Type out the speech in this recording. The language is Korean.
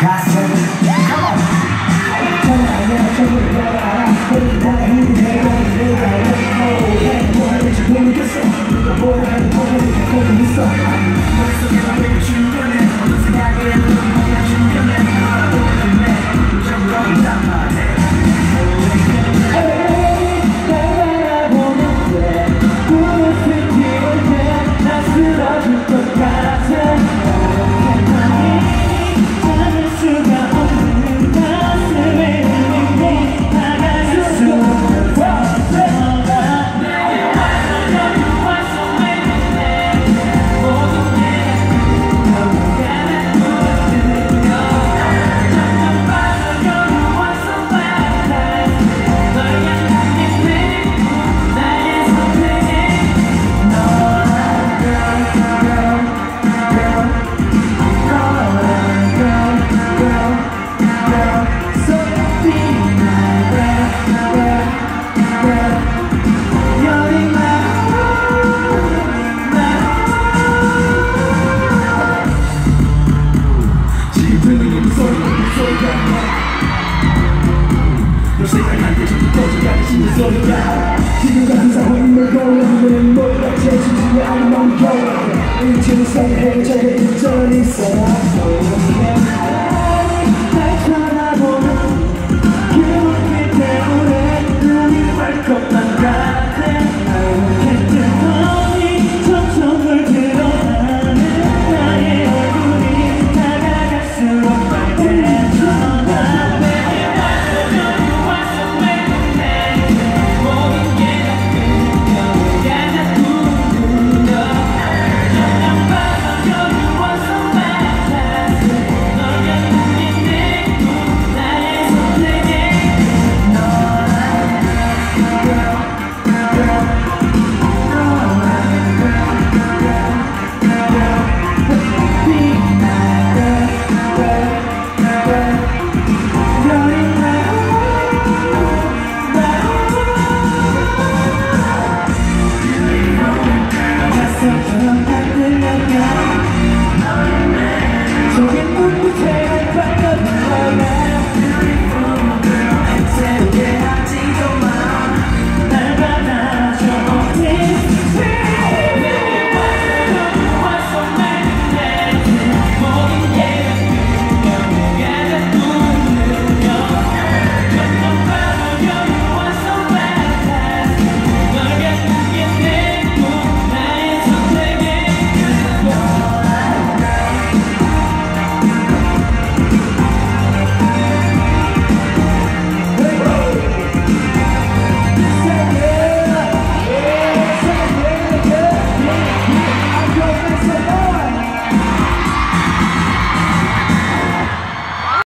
지 소리가 지금 같은 상황이 널 걸어오는 몰라 제주지 않은 넌 겨워 인체는 상해가 제가 있잖아 있어